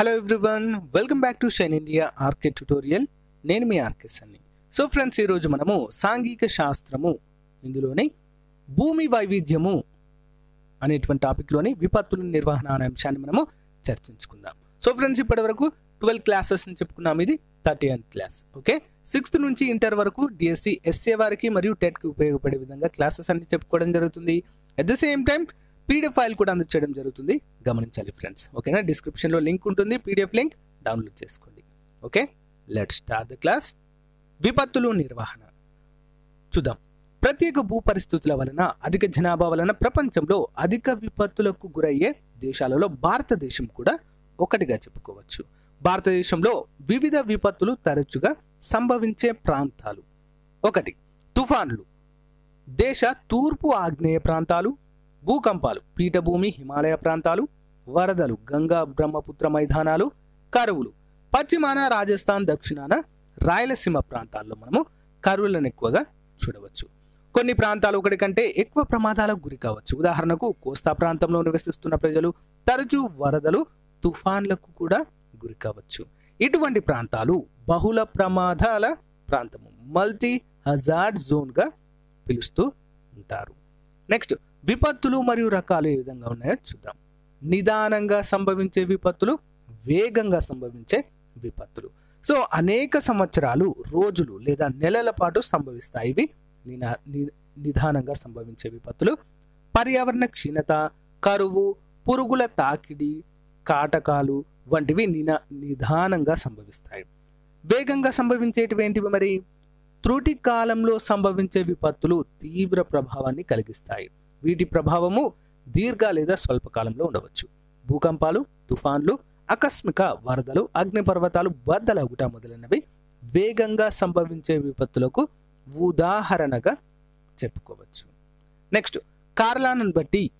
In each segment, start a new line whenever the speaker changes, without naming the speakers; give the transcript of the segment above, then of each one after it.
Hello everyone welcome back to shine India RK tutorial నేను మీ RK Sunny so friends ఈరోజు మనము సాంఘిక శాస్త్రము ఇందులోని భూమి వైవిధ్యము అనేటువంటి టాపిక్లోని విపత్తుల నిర్వహణ అనే అంశాన్ని మనము చర్చించుకుందాం. సో ఫ్రెండ్స్ ఇప్పటి వరకు ట్వెల్వ్ క్లాసెస్ అని చెప్పుకున్నాం ఇది థర్టీ క్లాస్ ఓకే సిక్స్త్ నుంచి ఇంటర్ వరకు డిఎస్సి ఎస్ఏ వారికి మరియు టెట్కి ఉపయోగపడే విధంగా క్లాసెస్ అన్ని చెప్పుకోవడం జరుగుతుంది. At the same time PDF file కూడా అందచేయడం జరుగుతుంది. గమనించాలి ఫ్రెండ్స్. ఓకేనా? డిస్క్రిప్షన్లో లింక్ ఉంటుంది. పీడిఎఫ్ లింక్ డౌన్లోడ్ చేసుకోండి. Okay? Let start the class. విపత్తులు నిర్వహణ. చూద్దాం. ప్రత్యేక భూ పరిస్థితుల వలన అధిక జనాభా వలన ప్రపంచంలో అధిక విపత్తులకు గురయ్యే దేశాలలో భారతదేశం కూడా ఒకటిగా చెప్పుకోవచ్చు. భారతదేశంలో వివిధ విపత్తులు తరచుగా సంభవించే ప్రాంతాలు. ఒకటి తుఫాన్లు. దేశ తూర్పు ఆగ్నేయ ప్రాంతాలు భూకంపాలు పీఠభూమి హిమాలయ ప్రాంతాలు వరదలు గంగా బ్రహ్మపుత్ర మైదానాలు కరువులు. పశ్చిమాన రాజస్థాన్ దక్షిణాన రాయలసీమ ప్రాంతాల్లో మనము కరువులను ఎక్కువగా చూడవచ్చు. కొన్ని ప్రాంతాలు ఒకటి కంటే ఎక్కువ ప్రమాదాలకు గురి కావచ్చు. ఉదాహరణకు కోస్తా ప్రాంతంలో నివసిస్తున్న ప్రజలు తరచూ వరదలు తుఫాన్లకు కూడా గురి కావచ్చు. ఇటువంటి ప్రాంతాలు బహుళ ప్రమాదాల ప్రాంతము మల్టీ హజార్డ్ జోన్గా పిలుస్తూ ఉంటారు. నెక్స్ట్ విపత్తులు మరియు రకాలు ఏ విధంగా ఉన్నాయో చూద్దాం. నిదానంగా సంభవించే విపత్తులు వేగంగా సంభవించే విపత్తులు. సో అనేక సంవత్సరాలు రోజులు లేదా నెలల పాటు సంభవిస్తాయి ఇవి. నినా- నిదానంగా సంభవించే విపత్తులు. పర్యావరణ క్షీణత కరువు పురుగుల తాకిడి కాటకాలు వంటివి నినా నిదానంగా సంభవిస్తాయి. వేగంగా సంభవించేటివి ఏంటివి మరి? త్రుటి కాలంలో సంభవించే విపత్తులు తీవ్ర ప్రభావాన్ని కలిగిస్తాయి. వీటి ప్రభావము దీర్ఘ లేదా స్వల్పకాలంలో ఉండవచ్చు. భూకంపాలు తుఫాన్లు ఆకస్మిక వరదలు అగ్నిపర్వతాలు బద్దలగుట మొదలైనవి వేగంగా సంభవించే విపత్తులకు ఉదాహరణగా చెప్పుకోవచ్చు. నెక్స్ట్ కారణాలను బట్టి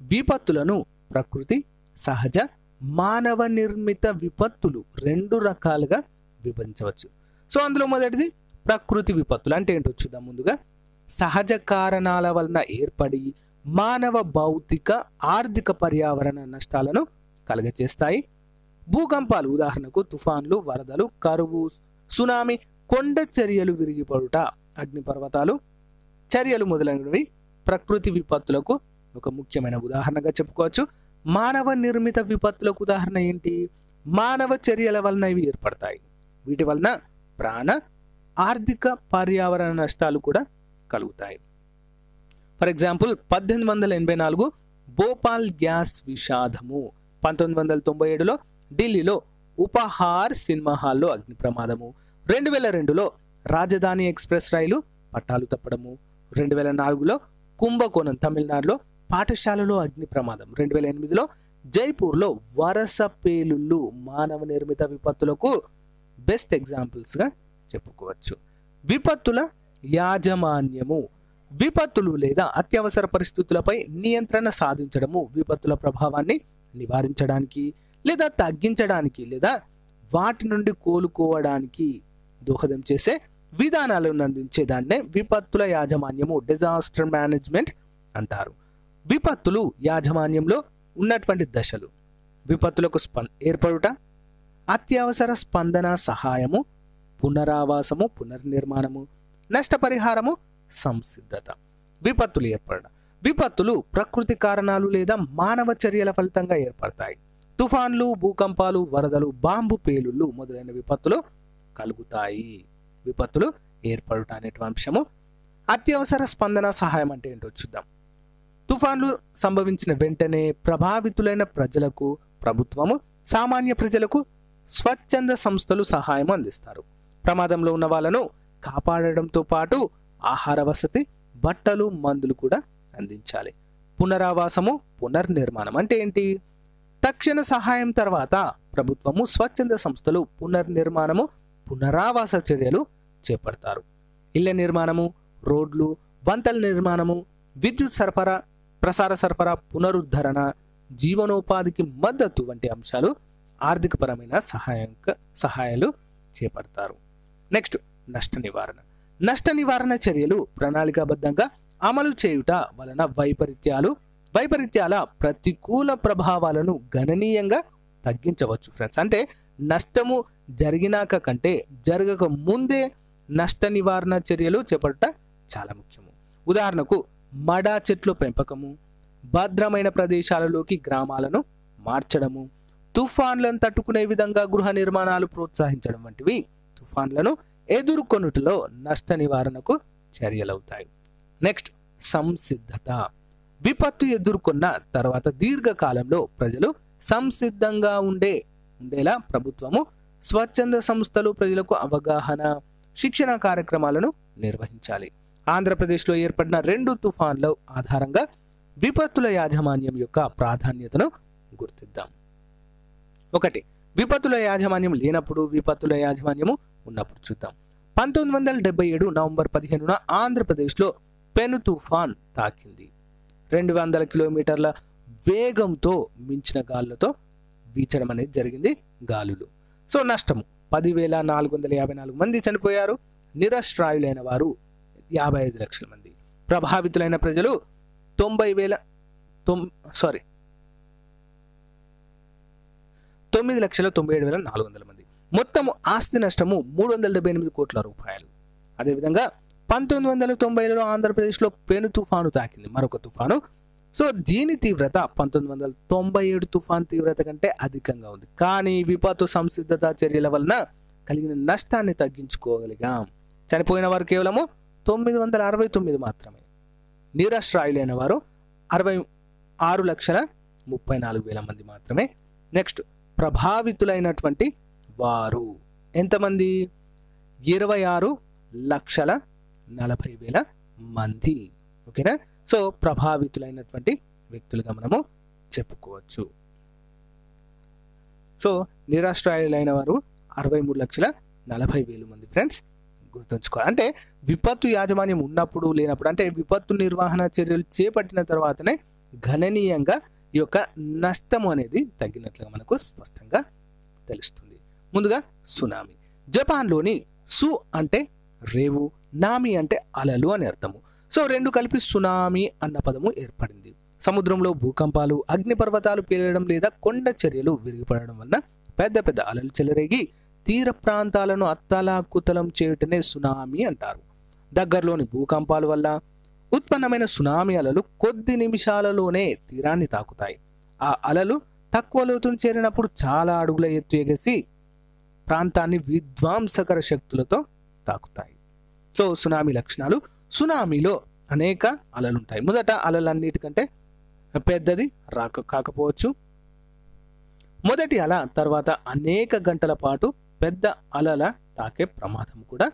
విపత్తులను ప్రకృతి సహజ మానవ నిర్మిత విపత్తులు రెండు రకాలుగా విభజించవచ్చు. సో అందులో మొదటిది ప్రకృతి విపత్తులు. అంటే ఏంటో చూద్దాం ముందుగా. సహజ కారణాల వలన ఏర్పడి మానవ భౌతిక ఆర్థిక పర్యావరణ నష్టాలను కలుగచేస్తాయి. భూకంపాలు ఉదాహరణకు తుఫాన్లు వరదలు కరువు సునామీ కొండ చర్యలు విరిగిపడుట అగ్నిపర్వతాలు చర్యలు మొదలైనవి ప్రకృతి విపత్తులకు ఒక ముఖ్యమైన ఉదాహరణగా చెప్పుకోవచ్చు. మానవ నిర్మిత విపత్తులకు ఉదాహరణ ఏంటి? మానవ చర్యల వలన ఇవి ఏర్పడతాయి. వీటి వలన ప్రాణ ఆర్థిక పర్యావరణ నష్టాలు కూడా కలుగుతాయి. ఫర్ ఎగ్జాంపుల్ పద్దెనిమిది వందల ఎనభై నాలుగు భోపాల్ గ్యాస్ విషాదము. పంతొమ్మిది వందల తొంభై ఏడులో ఢిల్లీలో ఉపహార్ సినిమా హాల్లో అగ్ని ప్రమాదము. రెండు వేల రెండులో రాజధాని ఎక్స్ప్రెస్ రైలు పట్టాలు తప్పడము. రెండు వేల నాలుగులో కుంభకోణం తమిళనాడులో పాఠశాలలో అగ్ని ప్రమాదం. రెండు వేల ఎనిమిదిలో జైపూర్లో వరస పేలుళ్ళు మానవ నిర్మిత విపత్తులకు బెస్ట్ ఎగ్జాంపుల్స్గా చెప్పుకోవచ్చు. విపత్తుల యాజమాన్యము విపత్తులు లేదా అత్యవసర పరిస్థితులపై నియంత్రణ సాధించడము విపత్తుల ప్రభావాన్ని నివారించడానికి లేదా తగ్గించడానికి లేదా వాటి నుండి కోలుకోవడానికి దోహదం చేసే విధానాలను అందించే దాన్నే విపత్తుల యాజమాన్యము డిజాస్టర్ మేనేజ్మెంట్ అంటారు. విపత్తులు యాజమాన్యంలో ఉన్నటువంటి దశలు. విపత్తులకు స్పం ఏర్పడుట అత్యవసర స్పందన సహాయము పునరావాసము పునర్నిర్మాణము నష్టపరిహారము సంసిద్ధత. విపత్తులు ఏర్పడడం. విపత్తులు ప్రకృతి కారణాలు లేదా మానవ చర్యల ఫలితంగా ఏర్పడతాయి. తుఫాన్లు భూకంపాలు వరదలు బాంబు పేలుళ్ళు మొదలైన విపత్తులు కలుగుతాయి. విపత్తులు ఏర్పడుట అనేటువంటి అంశము. అత్యవసర స్పందన సహాయం అంటే ఏంటో చూద్దాం. తుఫాన్లు సంభవించిన వెంటనే ప్రభావితులైన ప్రజలకు ప్రభుత్వము సామాన్య ప్రజలకు స్వచ్ఛంద సంస్థలు సహాయం అందిస్తారు. ప్రమాదంలో ఉన్న వాళ్ళను కాపాడడంతో పాటు ఆహార వసతి బట్టలు మందులు కూడా అందించాలి. పునరావాసము పునర్నిర్మాణం అంటే ఏంటి? తక్షణ సహాయం తర్వాత ప్రభుత్వము స్వచ్ఛంద సంస్థలు పునర్నిర్మాణము పునరావాస చర్యలు చేపడతారు. ఇళ్ళ నిర్మాణము రోడ్లు వంతల నిర్మాణము విద్యుత్ సరఫరా ప్రసార సరఫరా పునరుద్ధరణ జీవనోపాధికి మద్దతు వంటి అంశాలు ఆర్థికపరమైన సహాయంక సహాయాలు చేపడతారు. నెక్స్ట్ నష్ట నివారణ నష్ట నివారణ చర్యలు ప్రణాళికాబద్ధంగా అమలు చేయుట వలన వైపరీత్యాలు వైపరీత్యాల ప్రతికూల ప్రభావాలను గణనీయంగా తగ్గించవచ్చు ఫ్రెండ్స్ అంటే నష్టము జరిగినాక కంటే జరగక ముందే నష్ట నివారణ చర్యలు చేపట్ట చాలా ముఖ్యము. ఉదాహరణకు మడా చెట్ల పెంపకము భద్రమైన ప్రదేశాలలోకి గ్రామాలను మార్చడము తుఫాన్లను తట్టుకునే విధంగా గృహ నిర్మాణాలు ప్రోత్సహించడం వంటివి తుఫాన్లను ఎదుర్కొనుటలో నష్ట నివారణకు చర్యలవుతాయి. నెక్స్ట్ సంసిద్ధత. విపత్తు ఎదుర్కొన్న తర్వాత దీర్ఘకాలంలో ప్రజలు సంసిద్ధంగా ఉండే ఉండేలా ప్రభుత్వము స్వచ్ఛంద సంస్థలు ప్రజలకు అవగాహన శిక్షణ కార్యక్రమాలను నిర్వహించాలి. ఆంధ్రప్రదేశ్లో ఏర్పడిన రెండు తుఫాన్ల ఆధారంగా విపత్తుల యాజమాన్యం యొక్క ప్రాధాన్యతను గుర్తిద్దాం. ఒకటి విపత్తుల యాజమాన్యం లేనప్పుడు విపత్తుల యాజమాన్యము ఉన్నప్పుడు చూద్దాం. పంతొమ్మిది వందల డెబ్బై ఏడు నవంబర్ పదిహేనున ఆంధ్రప్రదేశ్లో పెను తుఫాన్ తాకింది. రెండు వందల కిలోమీటర్ల వేగంతో మించిన గాలులతో వీచడం అనేది జరిగింది గాలులు. సో నష్టము. పదివేల నాలుగు వందల యాభై నాలుగు మంది చనిపోయారు. నిరశ్రాయులైన వారు యాభై ఐదు లక్షల మంది. ప్రభావితులైన ప్రజలు తొంభై వేల తొమ్ సారీ తొమ్మిది లక్షల తొంభై ఏడు వేల నాలుగు వందల మంది. మొత్తము ఆస్తి నష్టము మూడు వందల డెబ్బై ఎనిమిది కోట్ల రూపాయలు. అదేవిధంగా పంతొమ్మిది వందల తొంభైలో ఆంధ్రప్రదేశ్లో పెను తుఫాను తాకింది. మరొక తుఫాను. సో దీని తీవ్రత పంతొమ్మిది వందల తొంభై ఏడు తుఫాన్ తీవ్రత కంటే అధికంగా ఉంది. కానీ విపత్తు సంసిద్ధత చర్యల వలన కలిగిన నష్టాన్ని తగ్గించుకోగలిగాం. చనిపోయిన వారు కేవలము తొమ్మిది వందల అరవై తొమ్మిది మాత్రమే. నిరశ్రాయులైన వారు అరవై ఆరు లక్షల ముప్పై నాలుగు వేల మంది మాత్రమే. నెక్స్ట్ ప్రభావితులైనటువంటి వారు ఎంతమంది? ఇరవై ఆరు లక్షల నలభై వేల మంది. ఓకేనా? సో ప్రభావితులైనటువంటి వ్యక్తులుగా మనము చెప్పుకోవచ్చు. సో నిరాశ్రాయులైన వారు అరవై మూడు లక్షల నలభై వేలు మంది ఫ్రెండ్స్ గుర్తుంచుకోవాలి. అంటే విపత్తు యాజమాన్యం ఉన్నప్పుడు లేనప్పుడు అంటే విపత్తు నిర్వహణ చర్యలు చేపట్టిన తర్వాతనే గణనీయంగా ఈ యొక్క నష్టం అనేది తగ్గినట్లుగా మనకు స్పష్టంగా తెలుస్తుంది. ముందుగా సునామీ. జపాన్లోని సు అంటే రేవు నామి అంటే అలలు అని అర్థము. సో రెండు కలిపి సునామీ అన్న పదము ఏర్పడింది. సముద్రంలో భూకంపాలు అగ్నిపర్వతాలు పేలడం లేదా కొండ చర్యలు విరిగిపడడం వలన పెద్ద పెద్ద అలలు చెలరేగి తీర ప్రాంతాలను అత్తలాకుతలం చేయుటనే సునామీ అంటారు. దగ్గరలోని భూకంపాల వల్ల ఉత్పన్నమైన సునామీ అలలు కొద్ది నిమిషాలలోనే తీరాన్ని తాకుతాయి. ఆ అలలు తక్కువ లోతును చేరినప్పుడు చాలా అడుగుల ఎత్తు ఎగసి ప్రాంతాన్ని విధ్వంసకర శక్తులతో తాకుతాయి. సో సునామీ లక్షణాలు. సునామీలో అనేక అలలు ఉంటాయి. మొదట అలలన్నిటికంటే పెద్దది రాక కాకపోవచ్చు. మొదటి అల తర్వాత అనేక గంటల పాటు పెద్ద అలల తాకే ప్రమాదం కూడా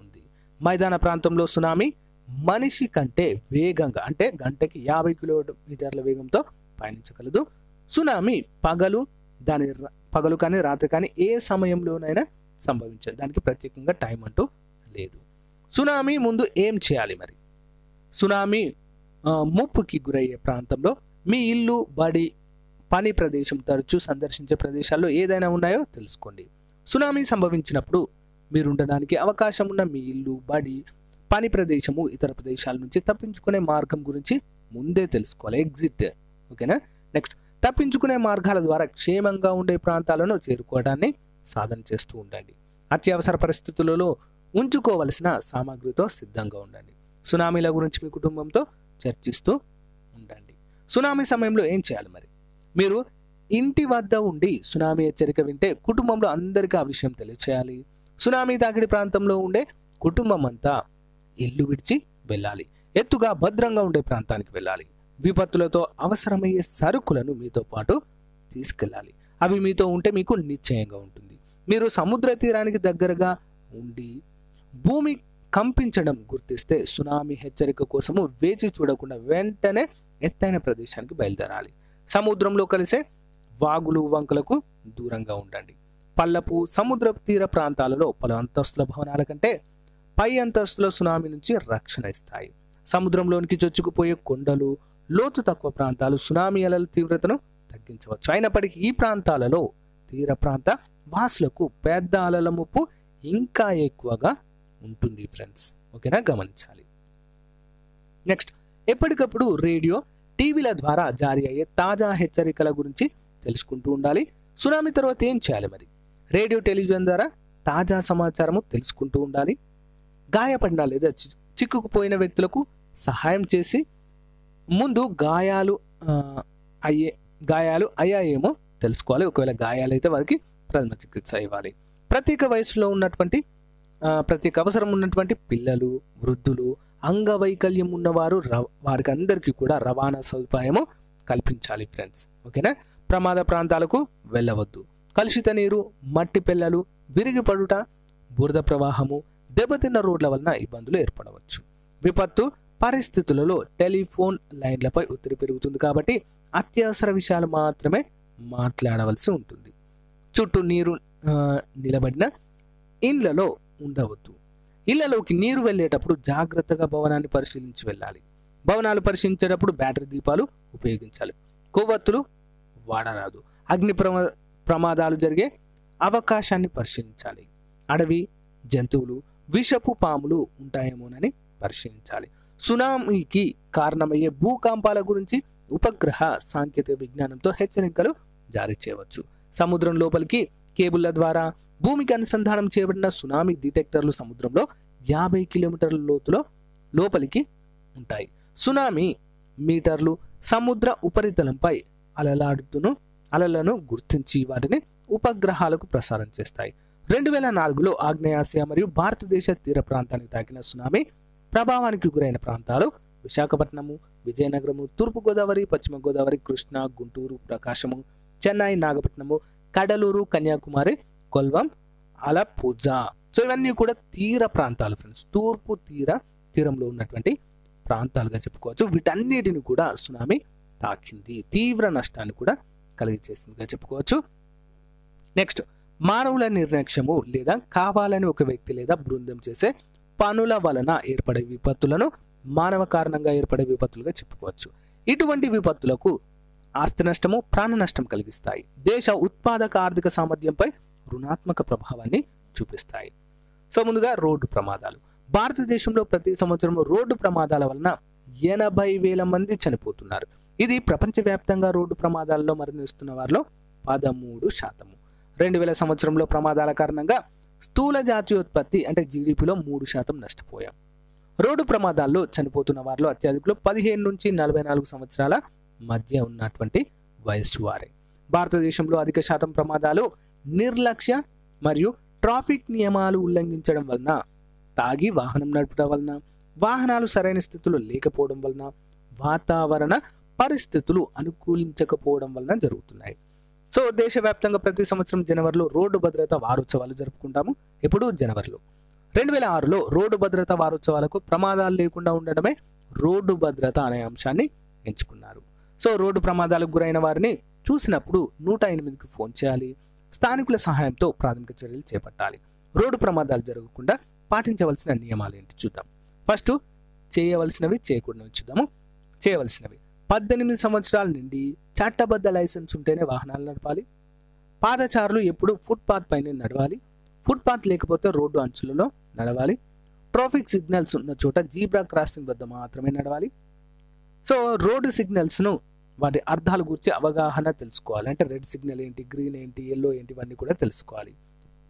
ఉంది. మైదాన ప్రాంతంలో సునామీ మనిషి కంటే వేగంగా అంటే గంటకి యాభై కిలోమీటర్ల వేగంతో పయనించగలదు. సునామీ పగలు దాని పగలు కానీ రాత్రి కానీ ఏ సమయంలోనైనా సంభవించదు. దానికి ప్రత్యేకంగా టైం అంటూ లేదు. సునామీ ముందు ఏం చేయాలి మరి? సునామీ ముప్పుకి గురయ్యే ప్రాంతంలో మీ ఇల్లు బడి పని ప్రదేశం తరచూ సందర్శించే ప్రదేశాల్లో ఏదైనా ఉన్నాయో తెలుసుకోండి. సునామీ సంభవించినప్పుడు మీరు ఉండడానికి అవకాశం ఉన్న మీ ఇల్లు బడి పని ప్రదేశము ఇతర ప్రదేశాల నుంచి తప్పించుకునే మార్గం గురించి ముందే తెలుసుకోవాలి. ఎగ్జిట్ ఓకేనా? నెక్స్ట్ తప్పించుకునే మార్గాల ద్వారా క్షేమంగా ఉండే ప్రాంతాలను చేరుకోవడాన్ని సాధన చేస్తూ ఉండండి. అత్యవసర పరిస్థితులలో ఉంచుకోవలసిన సామాగ్రితో సిద్ధంగా ఉండండి. సునామీల గురించి మీ కుటుంబంతో చర్చిస్తూ ఉండండి. సునామీ సమయంలో ఏం చేయాలి మరి? మీరు ఇంటి వద్ద ఉండి సునామీ హెచ్చరిక వింటే కుటుంబంలో అందరికీ ఆ విషయం తెలియచేయాలి. సునామీ తాకిడి ప్రాంతంలో ఉండే కుటుంబం అంతా ఇల్లు విడిచి వెళ్ళాలి. ఎత్తుగా భద్రంగా ఉండే ప్రాంతానికి వెళ్ళాలి. విపత్తులతో అవసరమయ్యే సరుకులను మీతో పాటు తీసుకెళ్ళాలి. అవి మీతో ఉంటే మీకు నిశ్చయంగా ఉంటుంది. మీరు సముద్ర తీరానికి దగ్గరగా ఉండి భూమి కంపించడం గుర్తిస్తే సునామీ హెచ్చరిక కోసము వేచి చూడకుండా వెంటనే ఎత్తైన ప్రదేశానికి బయలుదేరాలి. సముద్రంలో కలిసే వాగులు వంకలకు దూరంగా ఉండండి. పల్లపు సముద్ర తీర ప్రాంతాలలో పలు అంతస్తుల భవనాల కంటే పై అంతస్తుల సునామీ నుంచి రక్షణ ఇస్తాయి. సముద్రంలోనికి చొచ్చుకుపోయే కొండలు లోతు తక్కువ ప్రాంతాలు సునామీ అలల తీవ్రతను తగ్గించవచ్చు. అయినప్పటికీ ఈ ప్రాంతాలలో తీర ప్రాంత వాసులకు పెద్ద అలల ముప్పు ఇంకా ఎక్కువగా ఉంటుంది ఫ్రెండ్స్ ఓకేనా? గమనించాలి. నెక్స్ట్ ఎప్పటికప్పుడు రేడియో టీవీల ద్వారా జారీ అయ్యే తాజా హెచ్చరికల గురించి తెలుసుకుంటూ ఉండాలి. సునామీ తర్వాత ఏం చేయాలి మరి? రేడియో టెలివిజన్ ద్వారా తాజా సమాచారము తెలుసుకుంటూ ఉండాలి. గాయపడిన లేదా చిక్కుకుపోయిన వ్యక్తులకు సహాయం చేసి ముందు గాయాలు అయ్యే గాయాలు అయ్యాయేమో తెలుసుకోవాలి. ఒకవేళ గాయాలు అయితే వారికి ప్రథమ చికిత్స ఇవ్వాలి. ప్రత్యేక వయసులో ఉన్నటువంటి ప్రత్యేక అవసరం ఉన్నటువంటి పిల్లలు వృద్ధులు అంగవైకల్యం ఉన్నవారు వారికి అందరికీ కూడా రవాణా సదుపాయము కల్పించాలి ఫ్రెండ్స్. ఓకేనా? ప్రమాద ప్రాంతాలకు వెళ్ళవద్దు. కలుషిత నీరు మట్టి పిల్లలు విరిగిపడుట బురద ప్రవాహము దెబ్బతిన్న రోడ్ల వలన ఇబ్బందులు ఏర్పడవచ్చు. విపత్తు పరిస్థితులలో టెలిఫోన్ లైన్లపై ఒత్తిడి పెరుగుతుంది కాబట్టి అత్యవసర విషయాలు మాత్రమే మాట్లాడవలసి ఉంటుంది. చుట్టూ నీరు నిలబడిన ఇండ్లలో ఉండవద్దు. ఇళ్ళలోకి నీరు వెళ్ళేటప్పుడు జాగ్రత్తగా భవనాన్ని పరిశీలించి వెళ్ళాలి. భవనాలు పరిశీలించేటప్పుడు బ్యాటరీ దీపాలు ఉపయోగించాలి. కొవ్వొత్తులు వాడరాదు. అగ్ని ప్రమా ప్రమాదాలు జరిగే అవకాశాన్ని పరిశీలించాలి. అడవి జంతువులు విషపు పాములు ఉంటాయేమోనని పరిశీలించాలి. సునామీకి కారణమయ్యే భూకంపాల గురించి ఉపగ్రహ సాంకేతిక విజ్ఞానంతో హెచ్చరికలు జారీ చేయవచ్చు. సముద్రం లోపలికి కేబుల్ల ద్వారా భూమికి అనుసంధానం చేయబడిన సునామీ డిటెక్టర్లు సముద్రంలో యాభై కిలోమీటర్ల లోతులో లోపలికి ఉంటాయి. సునామీ మీటర్లు సముద్ర ఉపరితలంపై అలలాడుతును అలలను గుర్తించి వాటిని ఉపగ్రహాలకు ప్రసారం చేస్తాయి. రెండు వేల నాలుగులో ఆగ్నేయాసియా మరియు భారతదేశ తీర ప్రాంతానికి తాకిన సునామీ ప్రభావానికి గురైన ప్రాంతాలు విశాఖపట్నము విజయనగరము తూర్పుగోదావరి పశ్చిమ గోదావరి కృష్ణా గుంటూరు ప్రకాశము చెన్నై నాగపట్నము కడలూరు కన్యాకుమారి కొల్వం అలపూజ. సో ఇవన్నీ కూడా తీర ప్రాంతాలు ఫ్రెండ్స్ తూర్పు తీర తీరంలో ఉన్నటువంటి ప్రాంతాలుగా చెప్పుకోవచ్చు. వీటన్నిటిని కూడా సునామీ తాకింది. తీవ్ర నష్టాన్ని కూడా కలిగించేసిందిగా చెప్పుకోవచ్చు. నెక్స్ట్ మానవుల నిర్లక్ష్యము లేదా కావాలని ఒక వ్యక్తి లేదా బృందం చేసే పనుల వలన ఏర్పడే విపత్తులను మానవ కారణంగా ఏర్పడే విపత్తులుగా చెప్పుకోవచ్చు. ఇటువంటి విపత్తులకు ఆస్తి నష్టము ప్రాణ నష్టం కలిగిస్తాయి. దేశ ఉత్పాదక ఆర్థిక సామర్థ్యంపై రుణాత్మక ప్రభావాన్ని చూపిస్తాయి. సో ముందుగా రోడ్డు ప్రమాదాలు. భారతదేశంలో ప్రతి సంవత్సరం రోడ్డు ప్రమాదాల వలన ఎనభై వేల మంది చనిపోతున్నారు. ఇది ప్రపంచవ్యాప్తంగా రోడ్డు ప్రమాదాల్లో మరణిస్తున్న వారిలో పదమూడు శాతము. రెండు వేల సంవత్సరంలో ప్రమాదాల కారణంగా స్థూల జాతీయోత్పత్తి అంటే జీడిపిలో మూడు శాతం నష్టపోయాం. రోడ్డు ప్రమాదాల్లో చనిపోతున్న వారిలో అత్యధికులు పదిహేను నుంచి నలభై నాలుగు సంవత్సరాల మధ్య ఉన్నటువంటి వయస్సు వారే. భారతదేశంలో అధిక శాతం ప్రమాదాలు నిర్లక్ష్య మరియు ట్రాఫిక్ నియమాలు ఉల్లంఘించడం వలన తాగి వాహనం నడపడం వలన వాహనాలు సరైన స్థితిలో లేకపోవడం వలన వాతావరణ పరిస్థితులు అనుకూలించకపోవడం వలన జరుగుతున్నాయి. సో దేశవ్యాప్తంగా ప్రతి సంవత్సరం జనవరిలో రోడ్డు భద్రత వారోత్సవాలు జరుపుకుంటాము. ఇప్పుడు జనవరిలో. రెండు వేల ఆరులో రోడ్డు భద్రత వారోత్సవాలకు ప్రమాదాలు లేకుండా ఉండడమే రోడ్డు భద్రత అనే అంశాన్ని ఎంచుకున్నారు. సో రోడ్డు ప్రమాదాలకు గురైన వారిని చూసినప్పుడు నూట ఎనిమిదికి ఫోన్ చేయాలి. స్థానికుల సహాయంతో ప్రాథమిక చర్యలు చేపట్టాలి. రోడ్డు ప్రమాదాలు జరగకుండా పాటించవలసిన నియమాలు ఏంటి చూద్దాం. ఫస్ట్ చేయవలసినవి చేయకూడనివి చూద్దాము. చేయవలసినవి. పద్దెనిమిది సంవత్సరాల నుండి చట్టబద్ధ లైసెన్స్ ఉంటేనే వాహనాలు నడపాలి. పాదచారులు ఎప్పుడు ఫుట్పాత్ పైన నడవాలి. ఫుట్పాత్ లేకపోతే రోడ్డు అంచులలో నడవాలి. ట్రాఫిక్ సిగ్నల్స్ ఉన్న చోట జీబ్రా క్రాసింగ్ వద్ద మాత్రమే నడవాలి. సో రోడ్డు సిగ్నల్స్ను వాటి అర్థాల గురించి అవగాహన తెలుసుకోవాలి. అంటే రెడ్ సిగ్నల్ ఏంటి గ్రీన్ ఏంటి ఎల్లో ఏంటి ఇవన్నీ కూడా తెలుసుకోవాలి.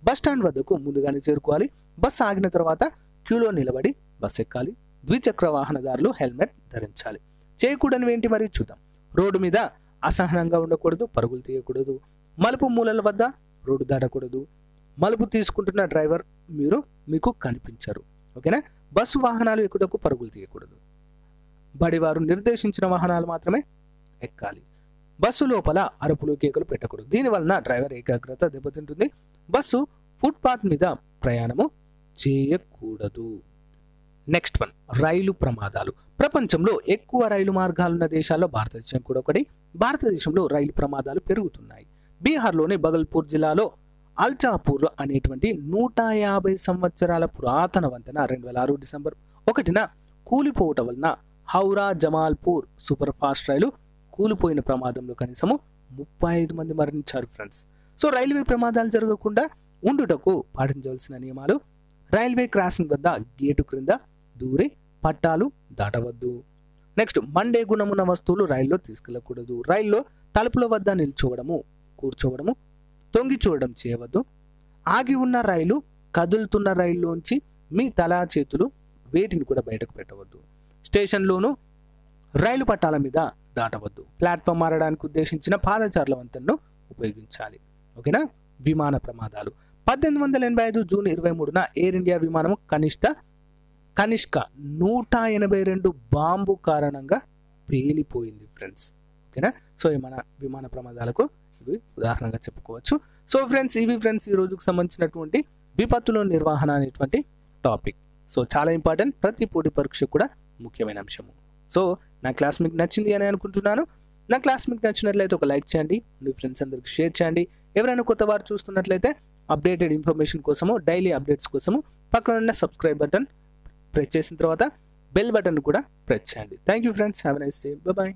బస్ స్టాండ్ వద్దకు ముందుగానే చేరుకోవాలి. బస్ ఆగిన తర్వాత క్యూలో నిలబడి బస్ ఎక్కాలి. ద్విచక్ర వాహనదారులు హెల్మెట్ ధరించాలి. చేయకూడనివి ఏంటి మరి? చూద్దాం. రోడ్డు మీద అసహనంగా ఉండకూడదు పరుగులు తీయకూడదు. మలుపు మూలల వద్ద రోడ్డు దాటకూడదు. మలుపు తీసుకుంటున్న డ్రైవర్ మీరు మీకు కనిపించరు. ఓకేనా? బస్సు వాహనాలు ఎక్కుటకు పరుగులు తీయకూడదు. బడివారు నిర్దేశించిన వాహనాలు మాత్రమే ఎక్కాలి. బస్సు లోపల అరుపులు కేకులు పెట్టకూడదు. దీనివలన డ్రైవర్ ఏకాగ్రత దెబ్బతింటుంది. బస్సు ఫుట్పాత్ మీద ప్రయాణము చేయకూడదు. నెక్స్ట్ వన్ రైలు ప్రమాదాలు. ప్రపంచంలో ఎక్కువ రైలు మార్గాలున్న దేశాల్లో భారతదేశం కూడా ఒకటి. భారతదేశంలో రైలు ప్రమాదాలు పెరుగుతున్నాయి. బీహార్లోని బగల్పూర్ జిల్లాలో అల్చాపూర్ అనేటువంటి నూట యాభై సంవత్సరాల పురాతన వంతెన రెండు వేల ఆరు డిసెంబర్ ఒకటిన కూలిపోవటం వలన హౌరా జమాల్పూర్ సూపర్ ఫాస్ట్ రైలు కూలిపోయిన ప్రమాదంలో కనీసము ముప్పై ఐదు మంది మరణించారు ఫ్రెండ్స్. సో రైల్వే ప్రమాదాలు జరగకుండా ఉండుటకు పాటించవలసిన నియమాలు రైల్వే క్రాసింగ్ వద్ద గేటు క్రింద దూరి పట్టాలు దాటవద్దు. నెక్స్ట్ మండే గుణమున్న వస్తువులు రైల్లో తీసుకెళ్ళకూడదు రైల్లో తలుపుల వద్ద నిల్చోవడము కూర్చోవడము తొంగి చూడడం చేయవద్దు. ఆగి ఉన్న రైలు కదులుతున్న రైల్లోంచి మీ తల చేతులు వేటిని కూడా బయటకు పెట్టవద్దు. స్టేషన్లోనూ రైలు పట్టాల మీద దాటవద్దు. ప్లాట్ఫామ్ మారడానికి ఉద్దేశించిన పాదచారుల వంతెనను ఉపయోగించాలి. ఓకేనా? విమాన ప్రమాదాలు. పద్దెనిమిది వందల ఎనభై ఐదు జూన్ ఇరవై మూడున ఎయిర్ ఇండియా విమానం కనిష్ట కనిష్క నూట ఎనభై రెండు బాంబు కారణంగా పేలిపోయింది ఫ్రెండ్స్. ఓకేనా? సో ఈ మన విమాన ప్రమాదాలకు ఇవి ఉదాహరణగా చెప్పుకోవచ్చు. సో ఫ్రెండ్స్ ఇవి ఫ్రెండ్స్ ఈ రోజుకు సంబంధించినటువంటి విపత్తుల నిర్వహణ అనేటువంటి టాపిక్. సో చాలా ఇంపార్టెంట్. ప్రతి పోటీ పరీక్ష కూడా ముఖ్యమైన అంశము. సో నా క్లాస్ మీకు నచ్చింది అని అనుకుంటున్నాను. నా క్లాస్ మీకు నచ్చినట్లయితే ఒక లైక్ చేయండి. మీ ఫ్రెండ్స్ అందరికి షేర్ చేయండి. ఎవరైనా కొత్త వారు చూస్తున్నట్లయితే అప్డేటెడ్ ఇన్ఫర్మేషన్ కోసము డైలీ అప్డేట్స్ కోసము పక్కన ఉన్న సబ్స్క్రైబ్ బటన్ ప్రెస్ చేసిన తర్వాత బెల్ బటన్ కూడా ప్రెస్ చేయండి. Thank you friends have nice day bye